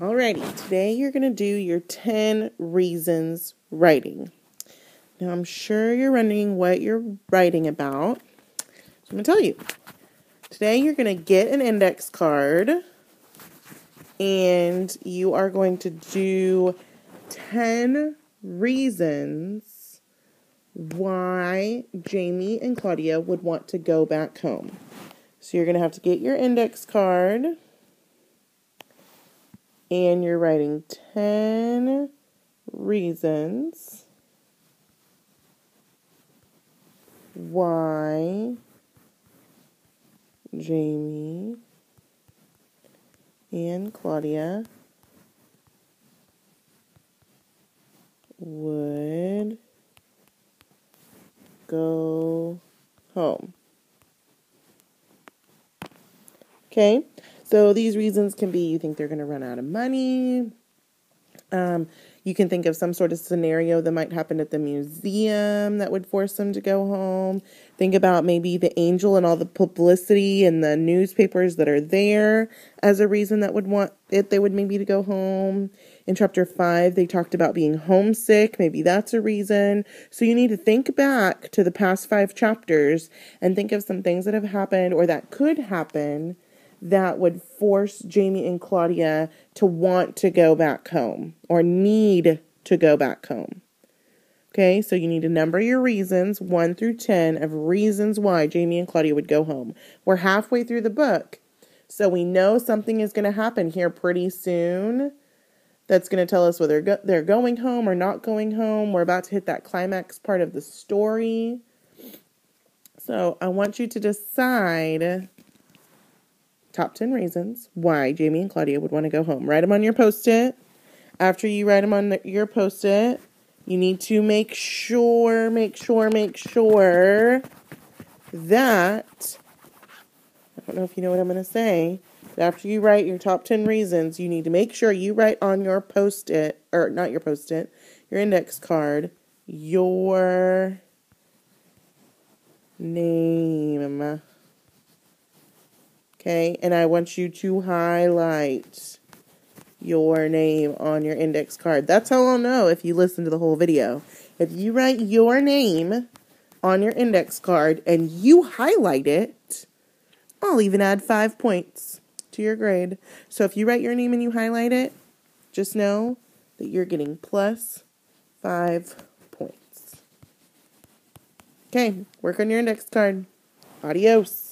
Alrighty, today you're going to do your 10 reasons writing. Now, I'm sure you're wondering what you're writing about. So I'm going to tell you. Today you're going to get an index card and you are going to do 10 reasons why Jamie and Claudia would want to go back home. So you're going to have to get your index card and you're writing 10 reasons why Jamie and Claudia would go home. Okay, so these reasons can be you think they're going to run out of money. Um, you can think of some sort of scenario that might happen at the museum that would force them to go home. Think about maybe the angel and all the publicity and the newspapers that are there as a reason that would want it they would maybe to go home. In chapter 5, they talked about being homesick. Maybe that's a reason. So you need to think back to the past 5 chapters and think of some things that have happened or that could happen that would force Jamie and Claudia to want to go back home or need to go back home. Okay, so you need to number your reasons, 1 through 10, of reasons why Jamie and Claudia would go home. We're halfway through the book, so we know something is going to happen here pretty soon that's going to tell us whether they're going home or not going home. We're about to hit that climax part of the story. So I want you to decide top 10 reasons why Jamie and Claudia would want to go home. Write them on your post it. After you write them on the, your post it, you need to make sure, make sure, make sure that, I don't know if you know what I'm going to say, but after you write your top 10 reasons, you need to make sure you write on your post it, or not your post it, your index card, your name. Okay, and I want you to highlight your name on your index card. That's how I'll know if you listen to the whole video. If you write your name on your index card and you highlight it, I'll even add five points to your grade. So if you write your name and you highlight it, just know that you're getting plus five points. Okay, work on your index card. Adios.